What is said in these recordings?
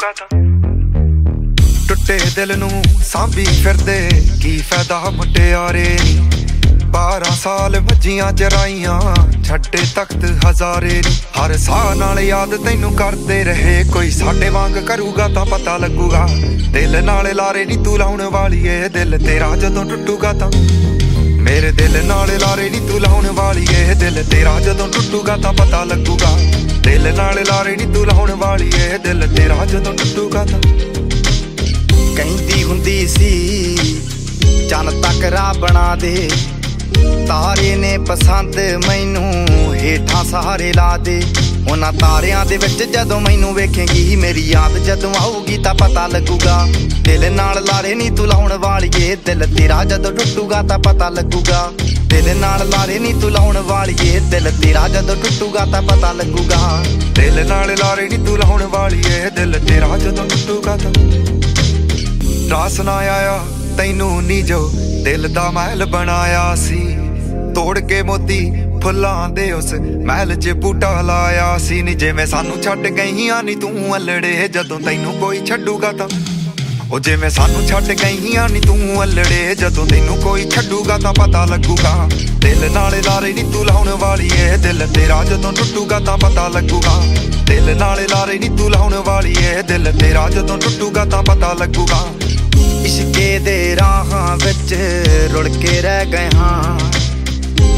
ਜਦੋਂ ਟੁੱਟੇ ਦਿਲ ਨੂੰ ਸਾਂਭੀ ਫਿਰਦੇ, ਕੀ ਫਾਇਦਾ ਮੁਟਿਆਰੇ? 12 ਸਾਲ ਵੱਜੀਆਂ ਚਰਾਈਆਂ, ਛੱਡੇ ਤਖਤ ਹਜ਼ਾਰੇ। ਹਰ ਸਾਹ ਨਾਲ ਯਾਦ ਤੈਨੂੰ ਕਰਦੇ ਰਹੇ, ਕੋਈ ਸਾਡੇ ਵਾਂਗ ਕਰੂਗਾ ਤਾਂ ਪਤਾ ਲੱਗੂਗਾ। ਦਿਲ ਨਾਲ ਲਾਰੇ ਨੀ ਤੂੰ ਲਾਉਣ ਵਾਲੀ ਏ, ਦਿਲ ਤੇਰਾ ਜਦੋਂ ਟੁੱਟੂਗਾ ਤਾਂ। ਮੇਰੇ ਦਿਲ ਨਾਲ ਲਾਰੇ ਨੀ ਤੂੰ ਲਾਉਣ ਵਾਲੀ ਏ ਦਿਲ ਤੇਰਾ ਜਦੋਂ ਟੁੱਟੂਗਾ ਤਾਂ ਪਤਾ ਲੱਗੂਗਾ। ਦਿਲ ਨਾਲ ਲਾਰੇ ਨੀ ਤੂੰ ਲਾਉਣ ਵਾਲੀ ਏ ਦਿਲ ਤੇਰਾ ਜਦੋਂ ਟੁੱਟੂਗਾ ਤਾਂ। ਕਹਿੰਦੀ ਹੁੰਦੀ ਸੀ, ਚੰਨ ਤੱਕ ਰਾਹ ਬਣਾ ਦੇ। ਤਾਰੇ ਨੇ ਪਸੰਦ ਮੈਨੂੰ, ਹੇਠਾਂ ਸਹਾਰੇ ਲਾ ਦੇ। ਉਹਨਾਂ ਤਾਰਿਆਂ ਦੇ ਵਿੱਚ ਜਦੋਂ ਮੈਨੂੰ ਵੇਖੇਂਗੀ, ਮੇਰੀ ਯਾਦ ਜਦੋਂ ਆਊਗੀ ਤਾਂ ਪਤਾ ਲੱਗੂਗਾ। ਦਿਲ ਨਾਲ ਲਾਰੇ ਨਹੀਂ ਤੂੰ ਲਾਉਣ ਵਾਲੀਏ, ਦਿਲ ਤੇਰਾ ਜਦੋਂ ਟੁੱਟੂਗਾ ਤਾਂ ਪਤਾ ਲੱਗੂਗਾ। ਦਿਲ ਨਾਲ ਲਾਰੇ ਨਹੀਂ ਤੂੰ ਲਾਉਣ ਵਾਲੀਏ, ਦਿਲ ਤੇਰਾ ਜਦੋਂ ਟੁੱਟੂਗਾ ਤਾਂ ਪਤਾ ਲੱਗੂਗਾ। ਦਿਲ ਨਾਲ ਲਾਰੇ ਨੀ ਤੂੰ ਲਾਉਣ ਵਾਲੀ ਦਿਲ ਤੇਰਾ ਜਦੋਂ ਟੁੱਟੂਗਾ ਤਾਂ। ਰਾਸ ਨਾ ਆਇਆ, ਤੈਨੂੰ ਨੀ ਜੋ ਦਿਲ ਦਾ ਮਹਿਲ ਬਣਾਇਆ ਸੀ। ਤੋੜ ਕੇ ਮੋਤੀ ਫੁੱਲਾਂ ਦੇ ਉਸ ਮਹਿਲ 'ਚ ਬੂਟਾ ਲਾਇਆ ਸੀ ਨੀ ਜਿਵੇਂ ਸਾਨੂੰ ਛੱਡ ਗਈਆਂ ਨੀ ਤੂੰ ਅਲੜੇ, ਜਦੋਂ ਤੈਨੂੰ ਕੋਈ ਛੱਡੂਗਾ ਤਾਂ। ਉਹ ਜਿਵੇਂ ਸਾਨੂੰ ਛੱਡ ਗਈਆਂ ਨੀ ਤੂੰ ਅਲੜੇ, ਜਦੋਂ ਤੈਨੂੰ ਕੋਈ ਛੱਡੂਗਾ ਤਾਂ ਪਤਾ ਲੱਗੂਗਾ। ਦਿਲ ਨਾਲੇ ਲਾਰੇ ਨੀ ਤੂੰ ਲਾਉਣ ਵਾਲੀ ਏ ਦਿਲ ਤੇਰਾ ਜਦੋਂ ਟੁੱਟੂਗਾ ਤਾਂ ਪਤਾ ਲੱਗੂਗਾ। ਦਿਲ ਨਾਲੇ ਲਾਰੇ ਨੀ ਤੂੰ ਲਾਉਣ ਵਾਲੀ ਏ ਦਿਲ ਤੇਰਾ ਜਦੋਂ ਟੁੱਟੂਗਾ ਤਾਂ ਪਤਾ ਲੱਗੂਗਾ। ਇਸ਼ਕੇ ਦੇ ਰਾਹਾਂ ਵਿੱਚ ਰੁੜ ਕੇ ਰਹਿ ਗਏ ਹਾਂ।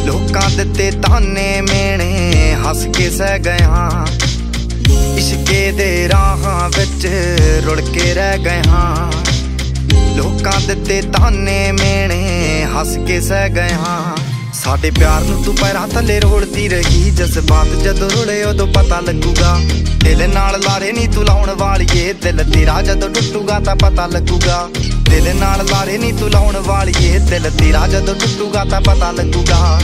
ਲੋਕਾਂ ਦਿੱਤੇ ਤਾਨੇ ਮੇਣੇ ਹੱਸ ਕੇ ਸਹਿ ਗਏ ਹਾਂ। ਇਸ਼ਕੇ ਦੇ ਰਾਹਾਂ ਵਿੱਚ ਰੁੜ ਕੇ ਰਹਿ ਗਏ ਹਾਂ। ਲੋਕਾਂ ਦਿੱਤੇ ਤਾਨੇ ਮੇਣੇ ਹੱਸ ਕੇ ਸਹਿ ਗਏ ਹਾਂ। ਸਾਡੇ ਪਿਆਰ ਨੂੰ ਤੂੰ ਪੈਰਾਂ ਥੱਲੇ ਰੋੜਦੀ ਰਹੀ। ਜਜ਼ਬਾਤ ਜਦੋਂ ਰੁੜੇ ਉਦੋਂ ਪਤਾ ਲੱਗੂਗਾ। ਦਿਲ ਨਾਲ ਲਾਰੇ ਨਹੀਂ ਤੂੰ ਲਾਉਣ ਵਾਲੀਏ। ਦਿਲ ਤੇਰਾ ਜਦੋਂ ਟੁੱਟੂਗਾ ਤਾਂ ਪਤਾ ਲੱਗੂਗਾ। ਦਿਲ ਨਾਲ ਲਾਰੇ ਨਹੀਂ ਤੂੰ ਲਾਉਣ ਵਾਲੀਏ। ਦਿਲ ਤੇਰਾ ਜਦੋਂ ਟੁੱਟੂਗਾ ਤਾਂ ਪਤਾ ਲੱਗੂਗਾ।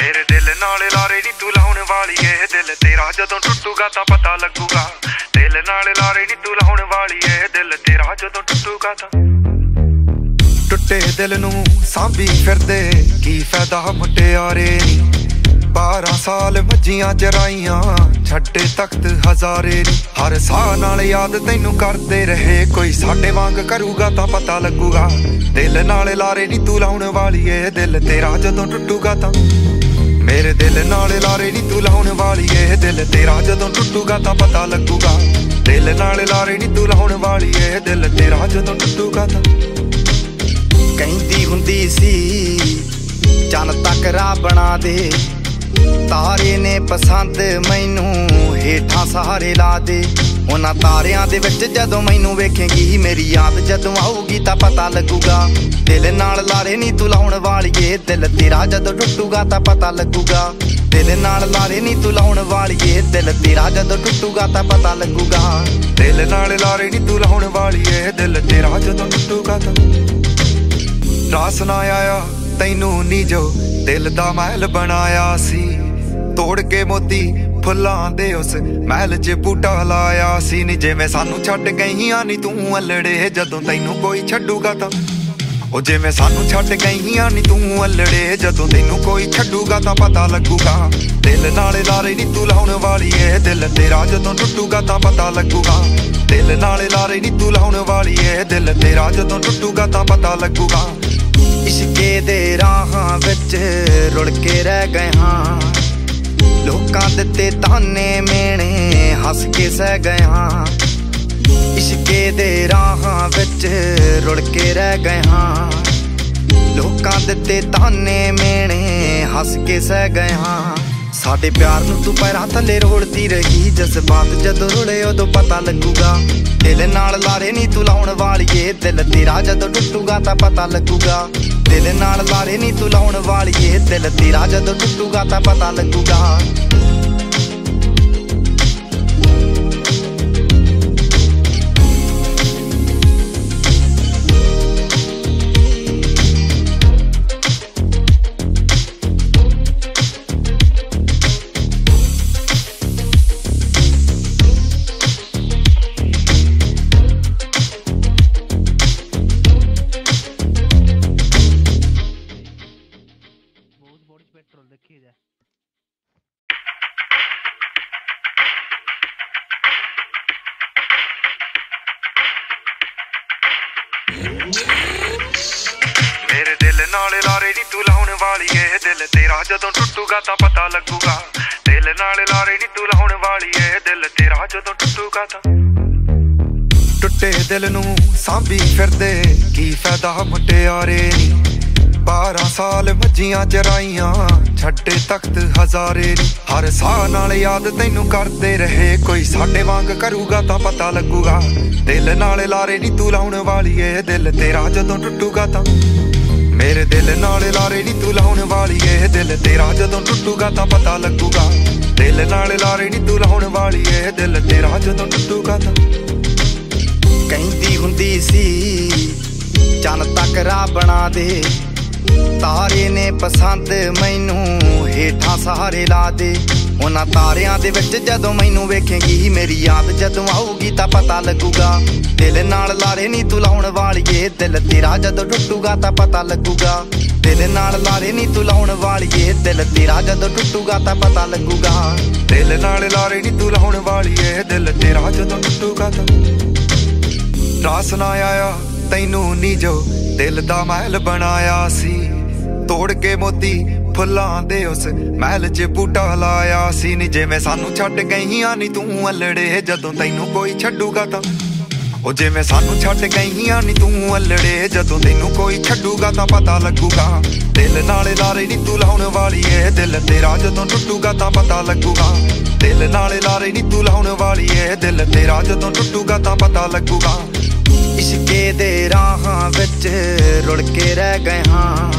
ਮੇਰੇ ਦਿਲ ਨਾਲ ਲਾਰੇ ਨੀ ਤੂੰ ਲਾਉਣ ਵਾਲੀ ਏ ਦਿਲ ਤੇਰਾ ਜਦੋਂ ਟੁੱਟੂਗਾ ਤਾਂ ਪਤਾ ਲੱਗੂਗਾ। ਦਿਲ ਨਾਲ ਲਾਰੇ ਨੀ ਤੂੰ ਲਾਉਣ ਵਾਲੀ ਏ ਦਿਲ ਤੇਰਾ ਜਦੋਂ ਟੁੱਟੂਗਾ ਤਾਂ। ਟੁੱਟੇ ਦਿਲ ਨੂੰ ਸਾਂਭੀ ਫਿਰਦੇ, ਕੀ ਫਾਇਦਾ ਮੁਟਿਆਰੇ? ਨੀ 12 ਸਾਲ ਵੱਜੀਆਂ ਚਰਾਈਆਂ। ਛੱਡੇ ਤਖਤ ਹਜ਼ਾਰੇ ਨੀ। ਹਰ ਸਾਹ ਨਾਲ ਯਾਦ ਤੈਨੂੰ ਕਰਦੇ ਰਹੇ। ਕੋਈ ਸਾਡੇ ਵਾਂਗ ਕਰੂਗਾ ਤਾਂ ਪਤਾ ਲੱਗੂਗਾ। ਦਿਲ ਨਾਲ ਲਾਰੇ ਨੀ ਤੂੰ ਲਾਉਣ ਵਾਲੀ ਏ ਦਿਲ ਤੇਰਾ ਜਦੋਂ ਟੁੱਟੂਗਾ ਤਾਂ। ਮੇਰੇ ਦਿਲ ਨਾਲ ਲਾਰੇ ਨੀ ਤੂੰ ਲਾਉਣ ਵਾਲੀ ਏ ਦਿਲ ਤੇਰਾ ਜਦੋਂ ਟੁੱਟੂਗਾ ਤਾਂ ਪਤਾ ਲੱਗੂਗਾ। ਦਿਲ ਨਾਲ ਲਾਰੇ ਨੀ ਤੂੰ ਲਾਉਣ ਵਾਲੀ ਏ ਦਿਲ ਤੇਰਾ ਜਦੋਂ ਟੁੱਟੂਗਾ ਤਾਂ। ਕਹਿੰਦੀ ਹੁੰਦੀ ਸੀ ਚੰਨ ਤੱਕ ਰਾਹ ਬਣਾ ਦੇ। ਤਾਰੇ ਨੇ ਪਸੰਦ ਮੈਨੂੰ, ਹੇਠਾਂ ਸਹਾਰੇ ਲਾ ਦੇ। ਉਹਨਾਂ ਤਾਰਿਆਂ ਦੇ ਵਿੱਚ ਜਦੋਂ ਮੈਨੂੰ ਵੇਖੇਂਗੀ, ਮੇਰੀ ਯਾਦ ਜਦੋਂ ਆਊਗੀ ਤਾਂ ਪਤਾ ਲੱਗੂਗਾ। ਦਿਲ ਨਾਲ ਲਾਰੇ ਨਹੀਂ ਤੂੰ ਲਾਉਣ ਵਾਲੀਏ, ਦਿਲ ਤੇਰਾ ਜਦੋਂ ਟੁੱਟੂਗਾ ਤਾਂ ਪਤਾ ਲੱਗੂਗਾ। ਦਿਲ ਨਾਲ ਲਾਰੇ ਨਹੀਂ ਤੂੰ ਲਾਉਣ ਵਾਲੀਏ, ਦਿਲ ਤੇਰਾ ਜਦੋਂ ਟੁੱਟੂਗਾ ਤਾਂ ਪਤਾ ਲੱਗੂਗਾ। ਦਿਲ ਨਾਲ ਲਾਰੇ ਨੀ ਤੂੰ ਲਾਉਣ ਵਾਲੀ ਦਿਲ ਤੇਰਾ ਜਦੋਂ ਟੁੱਟੂਗਾ ਤਾਂ ਰਾਸ ਨਾ ਆਇਆ। ਤੈਨੂੰ ਨੀ ਜੋ ਦਿਲ ਦਾ ਮਹਿਲ ਬਣਾਇਆ ਸੀ। ਤੋੜ ਕੇ ਮੋਤੀ ਫੁੱਲਾਂ ਦੇ ਉਸ ਮਹਿਲ 'ਚ ਬੂਟਾ ਲਾਇਆ ਸੀ। ਨੀ ਜਿਵੇਂ ਸਾਨੂੰ ਛੱਡ ਗਈਆਂ ਨੀ ਤੂੰ ਅਲੜੇ, ਜਦੋਂ ਤੈਨੂੰ ਕੋਈ ਛੱਡੂਗਾ ਤਾਂ। ਉਹ ਜਿਵੇਂ ਸਾਨੂੰ ਛੱਡ ਗਈਆਂ ਨੀ ਤੂੰ ਅਲੜੇ, ਜਦੋਂ ਤੈਨੂੰ ਕੋਈ ਛੱਡੂਗਾ ਤਾਂ ਪਤਾ ਲੱਗੂਗਾ। ਦਿਲ ਨਾਲੇ ਲਾਰੇ ਨੀ ਤੂੰ ਲਾਉਣ ਵਾਲੀ ਏ ਦਿਲ ਤੇਰਾ ਜਦੋਂ ਟੁੱਟੂਗਾ ਤਾਂ ਪਤਾ ਲੱਗੂਗਾ। ਦਿਲ ਨਾਲੇ ਲਾਰੇ ਨੀ ਤੂੰ ਲਾਉਣ ਵਾਲੀ ਏ ਦਿਲ ਤੇਰਾ ਜਦੋਂ ਟੁੱਟੂਗਾ ਤਾਂ ਪਤਾ ਲੱਗੂਗਾ। ਇਸ਼ਕੇ ਦੇ ਰਾਹਾਂ ਵਿੱਚ ਰੁੜ ਕੇ ਰਹਿ ਗਏ ਹਾਂ। ਲੋਕਾਂ ਦਿੱਤੇ ਤਾਨੇ ਮੇਣੇ ਹੱਸ ਕੇ ਸਹਿ ਗਏ ਹਾਂ। ਇਸ਼ਕੇ ਦੇ ਰਾਹਾਂ ਵਿੱਚ ਰੁੜ ਕੇ ਰਹਿ ਗਏ ਹਾਂ। ਲੋਕਾਂ ਦਿੱਤੇ ਤਾਨੇ ਮੇਣੇ ਹੱਸ ਕੇ ਸਹਿ ਗਏ ਹਾਂ। ਸਾਡੇ ਪਿਆਰ ਨੂੰ ਤੂੰ ਪੈਰਾਂ ਥੱਲੇ ਰੋੜਦੀ ਰਹੀ। ਜਜ਼ਬਾਤ ਜਦੋਂ ਰੁੜੇ ਉਦੋਂ ਪਤਾ ਲੱਗੂਗਾ। ਦਿਲ ਨਾਲ ਲਾਰੇ ਨਹੀਂ ਤੂੰ ਲਾਉਣ ਵਾਲੀਏ। ਦਿਲ ਤੇਰਾ ਜਦੋਂ ਟੁੱਟੂਗਾ ਤਾਂ ਪਤਾ ਲੱਗੂਗਾ। ਦਿਲ ਨਾਲ ਲਾਰੇ ਨਹੀਂ ਤੂੰ ਲਾਉਣ ਵਾਲੀਏ। ਦਿਲ ਤੇਰਾ ਜਦੋਂ ਟੁੱਟੂਗਾ ਤਾਂ ਪਤਾ ਲੱਗੂਗਾ। ਜਦੋਂ ਤਾਂ ਟੁੱਟੇ ਦਿਲ ਨੂੰ ਸਾਂਭੀ ਫਿਰਦੇ, ਕੀ ਫਾਇਦਾ ਮੁਟਿਆਰੇ? 12 ਸਾਲ ਮੱਜੀਆਂ ਚਰਾਈਆਂ, ਛੱਡੇ ਤਖਤ ਹਜ਼ਾਰੇ। ਹਰ ਸਾਹ ਨਾਲ ਯਾਦ ਤੈਨੂੰ ਕਰਦੇ ਰਹੇ, ਕੋਈ ਸਾਡੇ ਵਾਂਗ ਕਰੂਗਾ ਤਾਂ ਪਤਾ ਲੱਗੂਗਾ। ਦਿਲ ਨਾਲ ਲਾਰੇ ਨੀ ਤੂੰ ਲਾਉਣ ਵਾਲੀ ਏ, ਦਿਲ ਤੇਰਾ ਜਦੋਂ ਟੁੱਟੂਗਾ ਤਾਂ। ਮੇਰੇ ਦਿਲ ਨਾਲ ਲਾਰੇ ਨੀ ਤੂੰ ਲਾਉਣ ਵਾਲੀ ਏ, ਦਿਲ ਤੇਰਾ ਜਦੋਂ ਟੁੱਟੂਗਾ ਤਾਂ ਪਤਾ ਲੱਗੂਗਾ। ਦਿਲ ਨਾਲ ਲਾਰੇ ਨੀ ਤੂੰ ਲਾਉਣ ਦਿਲ ਤੇਰਾ ਜਦੋਂ ਟੁੱਟੂਗਾ ਤਾਂ। ਕਹਿੰਦੀ ਹੁੰਦੀ ਸੀ ਚੰਨ ਤੱਕ ਰਾਹ ਬਣਾ ਦੇ। ਤਾਰੇ ਨੇ ਪਸੰਦ ਮੈਨੂੰ, ਹੇਠਾਂ ਸਹਾਰੇ ਲਾ ਦੇ। ਉਹਨਾਂ ਤਾਰਿਆਂ ਦੇ ਵਿੱਚ ਜਦੋਂ ਮੈਨੂੰ ਵੇਖੇਂਗੀ, ਮੇਰੀ ਯਾਦ ਜਦੋਂ ਆਊਗੀ ਤਾਂ ਪਤਾ ਲੱਗੂਗਾ। ਦਿਲ ਨਾਲ ਲਾਰੇ ਨਹੀਂ ਤੂੰ ਲਾਉਣ ਵਾਲੀਏ, ਦਿਲ ਤੇਰਾ ਜਦੋਂ ਟੁੱਟੂਗਾ ਤਾਂ ਪਤਾ ਲੱਗੂਗਾ। ਦਿਲ ਨਾਲ ਲਾਰੇ ਨਹੀਂ ਤੂੰ ਲਾਉਣ ਵਾਲੀਏ, ਦਿਲ ਤੇਰਾ ਜਦੋਂ ਟੁੱਟੂਗਾ ਤਾਂ ਪਤਾ ਲੱਗੂਗਾ। ਦਿਲ ਨਾਲ ਲਾਰੇ ਨਹੀਂ ਤੂੰ ਲਾਉਣ ਵਾਲੀਏ, ਦਿਲ ਤੇਰਾ ਜਦੋਂ ਟੁੱਟੂਗਾ ਤਾਂ। ਰਾਸ ਨਾ ਆਇਆ, ਤੈਨੂੰ ਨੀ ਜੋ ਦਿਲ ਦਾ ਮਹਿਲ ਬਣਾਇਆ ਸੀ। ਤੋੜ ਕੇ ਮੋਤੀ ਫੁੱਲਾਂ ਦੇ ਉਸ ਮਹਿਲ 'ਚ ਬੂਟਾ ਲਾਇਆ ਸੀ ਨੀ ਜਿਵੇਂ ਸਾਨੂੰ ਛੱਡ ਗਈਆਂ ਨੀ ਤੂੰ ਅਲੜੇ ਜਦੋਂ ਤੈਨੂੰ ਕੋਈ ਛੱਡੂਗਾ ਤਾਂ। ਉਹ ਜਿਵੇਂ ਸਾਨੂੰ ਛੱਡ ਗਈਆਂ ਨੀ ਤੂੰ ਅਲੜੇ ਜਦੋਂ ਤੈਨੂੰ ਕੋਈ ਛੱਡੂਗਾ ਤਾਂ ਪਤਾ ਲੱਗੂਗਾ। ਦਿਲ ਨਾਲੇ ਲਾਰੇ ਨੀ ਤੂੰ ਲਾਉਣ ਵਾਲੀ ਏ, ਦਿਲ ਤੇਰਾ ਜਦੋਂ ਟੁੱਟੂਗਾ ਤਾਂ ਪਤਾ ਲੱਗੂਗਾ। ਦਿਲ ਨਾਲੇ ਲਾਰੇ ਨੀ ਤੂੰ ਲਾਉਣ ਵਾਲੀ ਏ, ਦਿਲ ਤੇਰਾ ਜਦੋਂ ਟੁੱਟੂਗਾ ਤਾਂ ਪਤਾ ਲੱਗੂਗਾ। ਇਸ਼ਕੇ ਦੇ ਰਾਹਾਂ ਵਿੱਚ ਰੁੜ ਕੇ ਰਹਿ ਗਏ ਹਾਂ।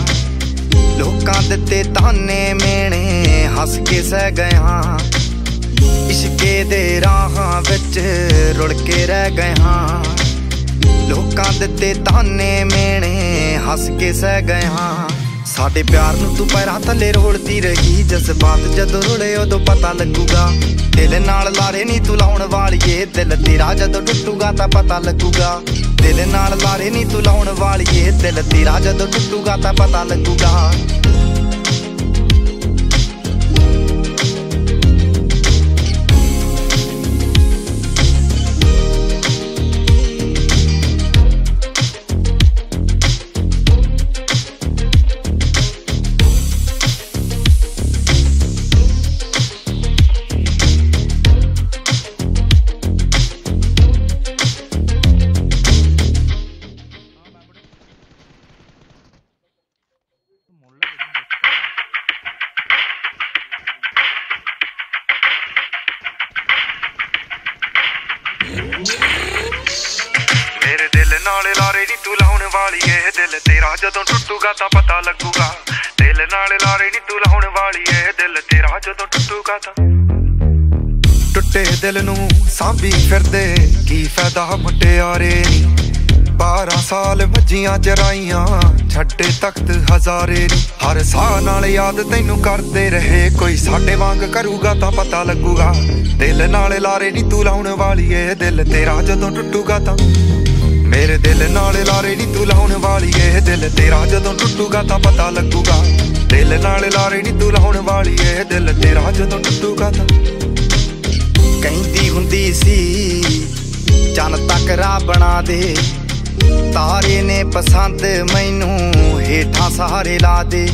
ਲੋਕਾਂ ਦਿੱਤੇ ਤਾਨੇ ਮੇਣੇ ਹੱਸ ਕੇ ਸਹਿ ਗਏ ਹਾਂ। ਇਸ਼ਕੇ ਦੇ ਰਾਹਾਂ ਵਿੱਚ ਰੁੜ ਕੇ ਰਹਿ ਗਏ ਹਾਂ। ਲੋਕਾਂ ਦਿੱਤੇ ਤਾਨੇ ਮੇਣੇ ਹੱਸ ਕੇ ਸਹਿ ਗਏ ਹਾਂ। ਸਾਡੇ ਪਿਆਰ ਨੂੰ ਤੂੰ ਪੈਰਾਂ ਥੱਲੇ ਰੋੜਦੀ ਰਹੀ ਜਜ਼ਬਾਤ ਜਦੋਂ ਰੁੜੇ ਉਦੋਂ ਪਤਾ ਲੱਗੂਗਾ। ਦਿਲ ਨਾਲ ਲਾਰੇ ਨਹੀਂ ਤੂੰ ਲਾਉਣ ਵਾਲੀਏ। ਦਿਲ ਤੇਰਾ ਜਦੋਂ ਟੁੱਟੂਗਾ ਤਾਂ ਪਤਾ ਲੱਗੂਗਾ। ਦਿਲ ਨਾਲ ਲਾਰੇ ਨਹੀਂ ਤੂੰ ਲਾਉਣ ਵਾਲੀਏ। ਦਿਲ ਤੇਰਾ ਜਦੋਂ ਟੁੱਟੂਗਾ ਤਾਂ ਪਤਾ ਲੱਗੂਗਾ। ਨਾਲ ਲਾਰੇ ਨੀ ਤੂੰ ਲਾਉਣ ਵਾਲੀ ਏ ਦਿਲ ਤੇਰਾ। ਜਦੋਂ ਟੁੱਟੂਗਾ ਤਾਂ ਪਤਾ ਲੱਗੂਗਾ। ਦਿਲ ਨਾਲ ਲਾਰੇ ਨੀ ਤੂੰ ਲਾਉਣ ਵਾਲੀ ਏ ਦਿਲ ਤੇਰਾ। ਜਦੋਂ ਟੁੱਟੂਗਾ ਤਾਂ ਟੁੱਟੇ ਦਿਲ ਨੂੰ ਸਾਂਭੀ ਫਿਰਦੇ। ਕੀ ਫਾਇਦਾ ਮੁਟਿਆਰੇ 12 ਸਾਲ ਵੱਜੀਆਂ ਚਰਾਈਆਂ। ਛੱਡੇ ਤਖਤ ਹਜ਼ਾਰੇ ਹਰ ਸਾਹ ਨਾਲ ਯਾਦ ਤੈਨੂੰ ਕਰਦੇ ਰਹੇ। ਕੋਈ ਸਾਡੇ ਵਾਂਗ ਕਰੂਗਾ ਤਾਂ ਪਤਾ ਲੱਗੂਗਾ। ਦਿਲ ਨਾਲ ਲਾਰੇ ਨੀ ਤੂੰ ਲਾਉਣ ਵਾਲੀ ਏ ਦਿਲ ਤੇਰਾ। ਜਦੋਂ ਟੁੱਟੂਗਾ ਤਾਂ ਮੇਰੇ ਦਿਲ ਨਾਲ ਲਾਰੇ ਨੀ ਤੂੰ ਲਾਉਣ ਵਾਲੀ ਏ ਦਿਲ ਤੇਰਾ ਜਦੋਂ ਟੁੱਟੂਗਾ ਤਾਂ ਪਤਾ ਲੱਗੂਗਾ। ਦਿਲ ਨਾਲ ਲਾਰੇ ਨੀ ਤੂੰ ਲਾਉਣ ਵਾਲੀ ਏ ਦਿਲ ਤੇਰਾ ਜਦੋਂ ਟੁੱਟੂਗਾ ਤਾਂ। ਕਹਿੰਦੀ ਹੁੰਦੀ ਸੀ, ਚੰਨ ਤੱਕ ਰਾਹ ਬਣਾ ਦੇ। ਤਾਰੇ ਨੇ ਪਸੰਦ ਮੈਨੂੰ ਹੇਠਾਂ ਸਹਾਰੇ ਲਾ ਦੇ।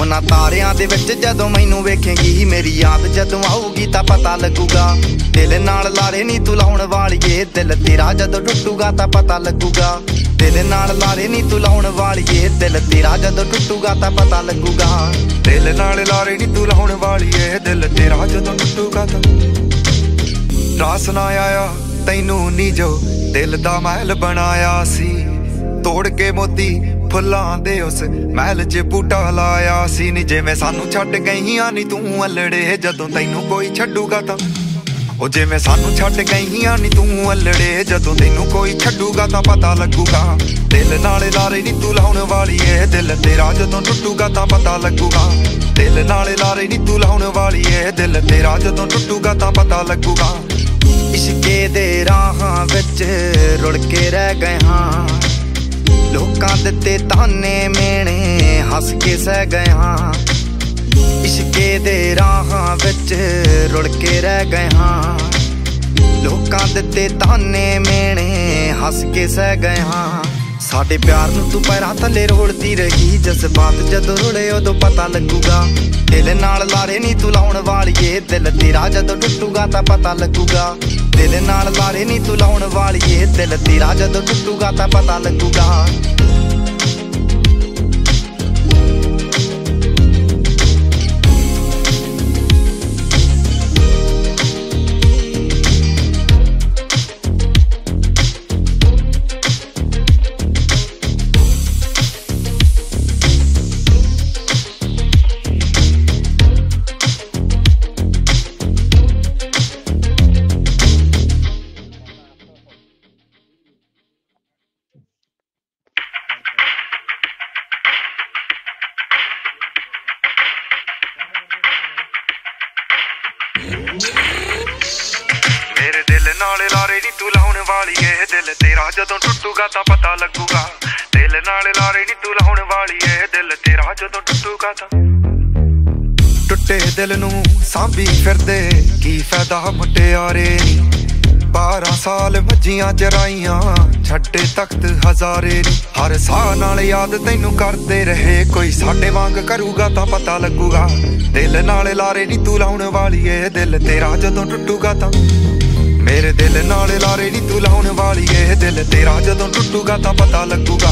ਉਹਨਾਂ ਤਾਰਿਆਂ ਦੇ ਵਿੱਚ ਜਦੋਂ ਮੈਨੂੰ ਵੇਖੇਂਗੀ ਮੇਰੀ ਯਾਦ ਜਦੋਂ ਆਊਗੀ ਤਾਂ ਪਤਾ ਲੱਗੂਗਾ। ਦਿਲ ਨਾਲ ਲਾਰੇ ਨਹੀਂ ਤੂੰ ਲਾਉਣ ਵਾਲੀਏ, ਦਿਲ ਤੇਰਾ ਜਦੋਂ ਟੁੱਟੂਗਾ ਤਾਂ ਪਤਾ ਲੱਗੂਗਾ। ਦਿਲ ਨਾਲ ਲਾਰੇ ਨਹੀਂ ਤੂੰ ਲਾਉਣ ਵਾਲੀਏ, ਦਿਲ ਤੇਰਾ ਜਦੋਂ ਟੁੱਟੂਗਾ ਤਾਂ ਪਤਾ ਲੱਗੂਗਾ। ਦਿਲ ਨਾਲ ਲਾਰੇ ਨਹੀਂ ਤੂੰ ਲਾਉਣ ਵਾਲੀ ਦਿਲ ਤੇਰਾ ਜਦੋਂ ਟੁੱਟੂਗਾ ਤਾਂ। ਰਾਸ ਨਾ ਆਇਆ, ਤੈਨੂੰ ਨਹੀਂ ਜੋ ਦਿਲ ਦਾ ਮਹਿਲ ਬਣਾਇਆ ਸੀ। ਤੋੜ ਕੇ ਮੋਤੀ ਫੁੱਲਾਂ ਦੇ ਉਸ ਮਹਿਲ 'ਚ ਬੂਟਾ ਲਾਇਆ ਸੀ। ਨੀ ਜਿਵੇਂ ਸਾਨੂੰ ਛੱਡ ਗਈਆਂ ਨੀ ਤੂੰ ਅਲੜੇ, ਜਦੋਂ ਤੈਨੂੰ ਕੋਈ ਛੱਡੂਗਾ ਤਾਂ। ਉਹ ਜਿਵੇਂ ਸਾਨੂੰ ਛੱਡ ਗਈਆਂ ਨੀ ਤੂੰ ਅਲੜੇ, ਜਦੋਂ ਤੈਨੂੰ ਕੋਈ ਛੱਡੂਗਾ ਤਾਂ ਪਤਾ ਲੱਗੂਗਾ। ਦਿਲ ਨਾਲੇ ਲਾਰੇ ਨੀ ਤੂੰ ਲਾਉਣ ਵਾਲੀ ਏ ਦਿਲ ਤੇਰਾ ਜਦੋਂ ਟੁੱਟੂਗਾ ਤਾਂ ਪਤਾ ਲੱਗੂਗਾ। ਦਿਲ ਨਾਲੇ ਲਾਰੇ ਨੀ ਤੂੰ ਲਾਉਣ ਵਾਲੀ ਏ ਦਿਲ ਤੇਰਾ ਜਦੋਂ ਟੁੱਟੂਗਾ ਤਾਂ ਪਤਾ ਲੱਗੂਗਾ। ਇਸ਼ਕੇ ਦੇ ਰਾਹਾਂ ਵਿੱਚ ਰੁੜ ਕੇ ਰਹਿ ਗਏ ਹਾਂ। ਲੋਕਾਂ ਦਿੱਤੇ ਤਾਨੇ ਮੇਣੇ ਹੱਸ ਕੇ ਸਹਿ ਗਏ ਹਾਂ। ਇਸ਼ਕੇ ਦੇ ਰਾਹਾਂ ਵਿੱਚ ਰੁੜ ਕੇ ਰਹਿ ਗਏ ਹਾਂ। ਲੋਕਾਂ ਦਿੱਤੇ ਤਾਨੇ ਮੇਣੇ ਹੱਸ ਕੇ ਸਹਿ ਗਏ ਹਾਂ। ਸਾਡੇ ਪਿਆਰ ਨੂੰ ਤੂੰ ਪੈਰਾਂ ਥੱਲੇ ਰੋੜਦੀ ਰਹੀ। ਜਜ਼ਬਾਤ ਜਦੋਂ ਰੁੜੇ ਉਦੋਂ ਪਤਾ ਲੱਗੂਗਾ। ਦਿਲ ਨਾਲ ਲਾਰੇ ਨਹੀਂ ਤੂੰ ਲਾਉਣ ਵਾਲੀਏ। ਦਿਲ ਤੇਰਾ ਜਦੋਂ ਟੁੱਟੂਗਾ ਤਾਂ ਪਤਾ ਲੱਗੂਗਾ। ਦਿਲ ਨਾਲ ਲਾਰੇ ਨਹੀਂ ਤੂੰ ਲਾਉਣ ਵਾਲੀਏ। ਦਿਲ ਤੇਰਾ ਜਦੋਂ ਟੁੱਟੂਗਾ ਤਾਂ ਪਤਾ ਲੱਗੂਗਾ। ਟੁੱਟੂਗਾ ਟੁੱਟੇ ਦਿਲ ਨੂੰ ਸਾਂਭੀ ਫਿਰਦੇ, ਕੀ ਫਾਇਦਾ ਮੁਟਿਆਰੇ? 12 ਸਾਲ ਵੱਜੀਆਂ ਚਰਾਈਆਂ, ਛੱਡੇ ਤਖਤ ਹਜ਼ਾਰੇ ਹਰ ਸਾਹ ਨਾਲ ਯਾਦ ਤੈਨੂੰ ਕਰਦੇ ਰਹੇ, ਕੋਈ ਸਾਡੇ ਵਾਂਗ ਕਰੂਗਾ ਤਾਂ ਪਤਾ ਲੱਗੂਗਾ। ਦਿਲ ਨਾਲ ਲਾਰੇ ਨੀ ਤੂੰ ਲਾਉਣ ਵਾਲੀਏ ਦਿਲ ਤੇਰਾ ਜਦੋਂ ਟੁੱਟੂਗਾ ਤਾਂ। ਮੇਰੇ ਦਿਲ ਨਾਲ ਲਾਰੇ ਨੀ ਤੂੰ ਲਾਉਣ ਵਾਲੀ ਏ ਦਿਲ ਤੇਰਾ ਜਦੋਂ ਟੁੱਟੂਗਾ ਤਾਂ ਪਤਾ ਲੱਗੂਗਾ।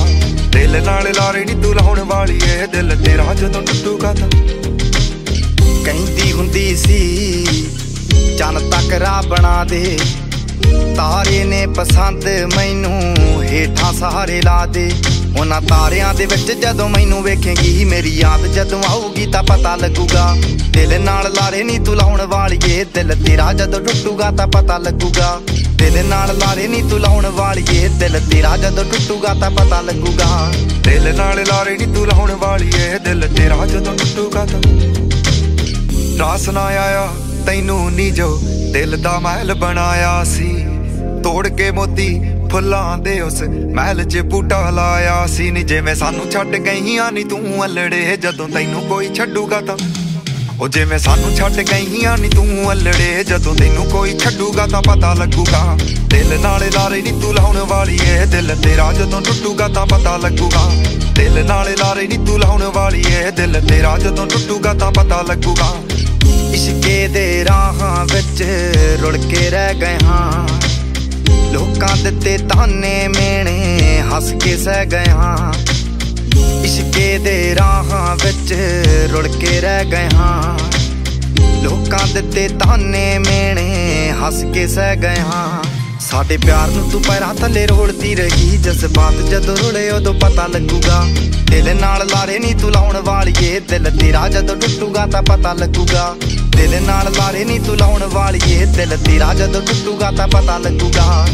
ਦਿਲ ਨਾਲ ਲਾਰੇ ਨੀ ਤੂੰ ਲਾਉਣ ਵਾਲੀ ਏ ਦਿਲ ਤੇਰਾ ਜਦੋਂ ਟੁੱਟੂਗਾ ਤਾਂ। ਕਹਿੰਦੀ ਹੁੰਦੀ ਸੀ, ਚੰਨ ਤੱਕ ਰਾਹ ਬਣਾ ਦੇ। ਤਾਰੇ ਨੇ ਪਸੰਦ ਮੈਨੂੰ, ਹੇਠਾਂ ਸਹਾਰੇ ਲਾ ਦੇ। ਉਹਨਾਂ ਤਾਰਿਆਂ ਦੇ ਵਿੱਚ ਜਦੋਂ ਮੈਨੂੰ ਵੇਖੇਂਗੀ ਮੇਰੀ ਯਾਦ ਜਦੋਂ ਆਊਗੀ ਤਾਂ ਪਤਾ ਲੱਗੂਗਾ। ਦਿਲ ਨਾਲ ਲਾਰੇ ਨਹੀਂ ਤੂੰ ਲਾਉਣ ਵਾਲੀਏ, ਦਿਲ ਤੇਰਾ ਜਦੋਂ ਟੁੱਟੂਗਾ ਤਾਂ ਪਤਾ ਲੱਗੂਗਾ। ਦਿਲ ਨਾਲ ਲਾਰੇ ਨਹੀਂ ਤੂੰ ਲਾਉਣ ਵਾਲੀਏ, ਦਿਲ ਤੇਰਾ ਜਦੋਂ ਟੁੱਟੂਗਾ ਤਾਂ ਪਤਾ ਲੱਗੂਗਾ। ਦਿਲ ਨਾਲ ਲਾਰੇ ਨੀ ਤੂੰ ਲਾਉਣ ਵਾਲੀਏ, ਦਿਲ ਤੇਰਾ ਜਦੋਂ ਟੁੱਟੂਗਾ ਤਾਂ। ਰਾਸ ਨਾ ਆਇਆ, ਤੈਨੂੰ ਨਹੀਂ ਜੋ ਦਿਲ ਦਾ ਮਹਿਲ ਬਣਾਇਆ ਸੀ। ਤੋੜ ਕੇ ਮੋਤੀ ਫੁੱਲਾਂ ਦੇ ਉਸ ਮਹਿਲ 'ਚ ਬੂਟਾ ਲਾਇਆ ਸੀ ਨੀ ਜਿਵੇਂ ਸਾਨੂੰ ਛੱਡ ਗਈਆਂ ਨੀ ਤੂੰ ਅਲੜੇ, ਜਦੋਂ ਤੈਨੂੰ ਕੋਈ ਛੱਡੂਗਾ ਤਾਂ। ਉਹ ਜਿਵੇਂ ਸਾਨੂੰ ਛੱਡ ਗਈਆਂ ਨੀ ਤੂੰ ਅਲੜੇ, ਜਦੋਂ ਤੈਨੂੰ ਕੋਈ ਛੱਡੂਗਾ ਤਾਂ ਪਤਾ ਲੱਗੂਗਾ। ਦਿਲ ਨਾਲ ਲਾਰੇ ਨੀ ਤੂੰ ਲਾਉਣ ਵਾਲੀ ਏ ਦਿਲ ਤੇਰਾ ਜਦੋਂ ਟੁੱਟੂਗਾ ਤਾਂ ਪਤਾ ਲੱਗੂਗਾ। ਦਿਲ ਨਾਲ ਲਾਰੇ ਨੀ ਤੂੰ ਲਾਉਣ ਵਾਲੀ ਏ ਦਿਲ ਤੇਰਾ ਜਦੋਂ ਟੁੱਟੂਗਾ ਤਾਂ ਪਤਾ ਲੱਗੂਗਾ। ਇਸ਼ਕੇ ਦੇ ਰਾਹਾਂ ਵਿੱਚ ਰੁੜ ਕੇ ਰਹਿ ਗਏ ਹਾਂ। ਲੋਕਾਂ ਦਿੱਤੇ ਤਾਨੇ ਮੇਣੇ ਹੱਸ ਕੇ ਸਹਿ ਗਏ ਇਸ਼ਕੇ ਦੇ ਰਾਹਾਂ ਵਿੱਚ ਰੁੜ ਕੇ ਰਹਿ ਗਏ ਹਾਂ। ਲੋਕਾਂ ਦਿੱਤੇ ਤਾਨੇ ਮੇਣੇ ਹੱਸ ਕੇ ਸਹਿ ਗਏ ਹਾਂ। ਸਾਡੇ ਪਿਆਰ ਨੂੰ ਤੂੰ ਪੈਰਾਂ ਥੱਲੇ ਰੋੜਦੀ ਰਹੀ ਜਜ਼ਬਾਤ ਜਦੋਂ ਰੁੜੇ ਉਦੋਂ ਪਤਾ ਲੱਗੂਗਾ। ਦਿਲ ਨਾਲ ਲਾਰੇ ਨਹੀਂ ਤੂੰ ਲਾਉਣ ਵਾਲੀਏ। ਦਿਲ ਤੇਰਾ ਜਦੋਂ ਟੁੱਟੂਗਾ ਤਾਂ ਪਤਾ ਲੱਗੂਗਾ। ਦਿਲ ਨਾਲ ਲਾਰੇ ਨਹੀਂ ਤੂੰ ਲਾਉਣ ਵਾਲੀਏ। ਦਿਲ ਤੇਰਾ ਜਦੋਂ ਟੁੱਟੂਗਾ ਤਾਂ ਪਤਾ ਲੱਗੂਗਾ।